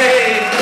Brasil!